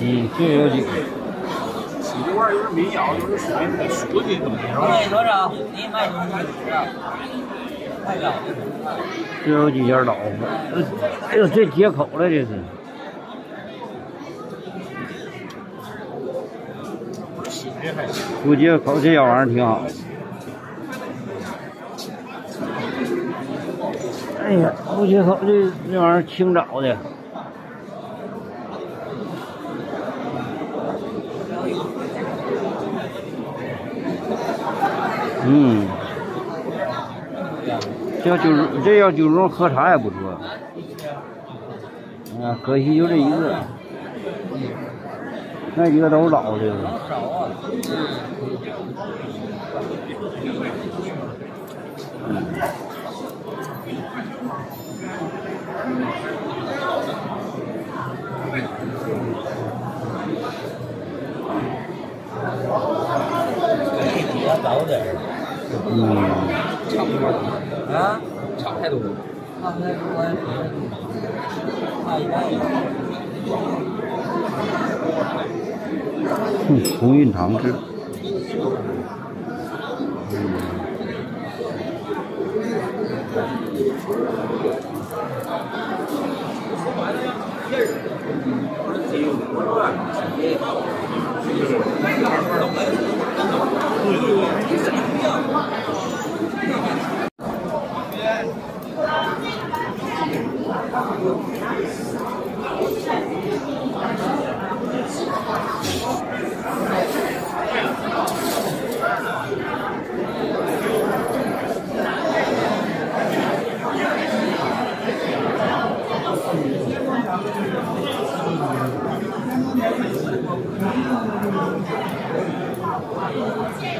嗯，就有几个。这玩意儿有点没药，有点酸，太熟的东西。卖多少？你卖多少？太老了。这有几件老虎，哎呦，这接口了，这是。不接口，这小玩意儿挺好。哎呀，不接口，这这玩意儿清早的。嗯，这要酒这要酒盅喝茶也不错。啊，可惜就这一个，那几个都是老的。早点嗯，差不多。啊，差太多。差太多，差一半。嗯，鸿运堂制。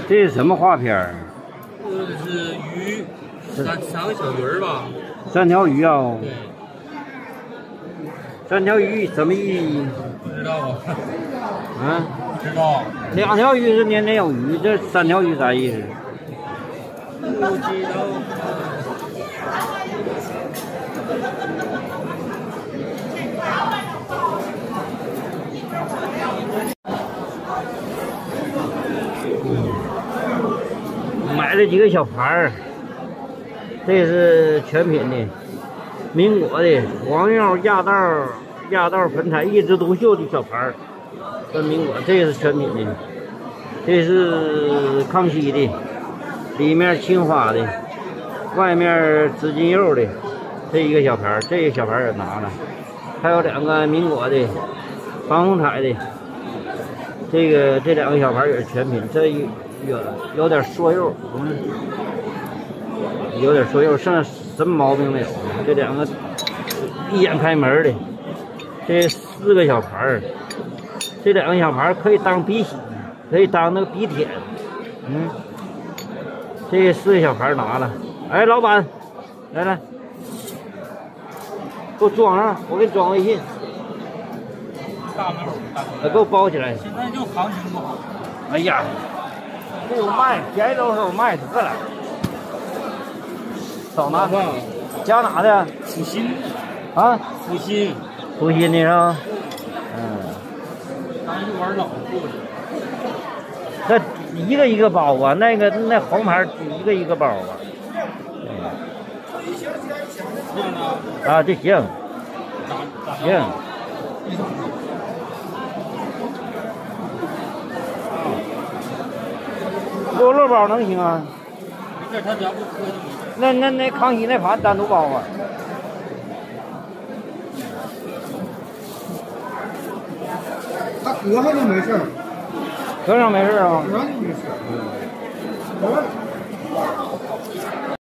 这是什么画片儿？这是鱼，三三个小鱼儿吧？三条鱼啊、对，三条鱼什么意义？不知道啊，啊，不知道。两条鱼是年年有余，这三条鱼啥意思？不知道。买了几个小盘儿，这是全品的，民国的黄药压道压道粉彩一枝独秀的小盘儿，这民国这是全品的，这是康熙的，里面青花的，外面紫金釉的，这一个小盘儿，这个小盘儿也拿了，还有两个民国的防风彩的，这个这两个小盘儿也是全品，这一有有点缩肉，嗯，有点缩肉，剩下什么毛病没有？这两个一眼开门的，这四个小盘儿，这两个小盘儿可以当鼻洗，可以当那个鼻舔，嗯，这四个小盘儿拿了，哎，老板，来来，给我装上，我给你装微信，大门口大呃，给我包起来。现在就行情不好。哎呀，这有卖，便宜都是有卖得了。少拿吧，家哪的？阜新，啊，阜新。阜新的是吧？嗯，咱就玩老货的。那一个一个包啊，那个那黄牌一个一个包啊。嗯，啊，这行行。多乐包能行啊？没事，他只要不磕就没事。那那那康熙那盘单独包啊？他搁上就没事儿，搁上没事啊？搁上就没事儿。